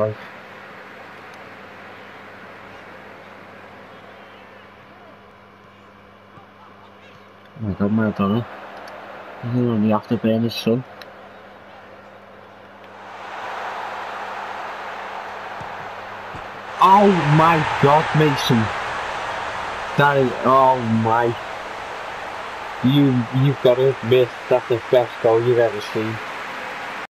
Right. Oh my god, Maradona. He's on the afterburner, son. Oh my god, Mason. That is, oh my. You, you've got to admit that's the best goal you've ever seen.